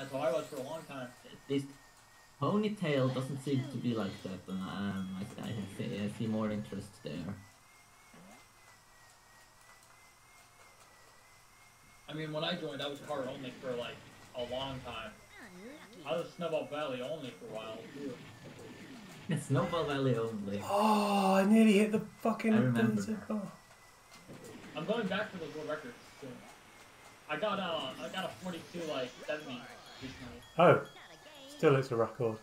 That's how I was for a long time. This ponytail doesn't seem to be like that, but um, I, I, see, I see more interest there. I mean, when I joined, I was card only for like a long time. I was Snowball Valley only for a while too. It's Snowball Valley only. Oh, I nearly hit the fucking. I remember. Oh. I'm going back for those world records soon. I got uh, I got a 42 like 70 recently. Oh, still it's a record.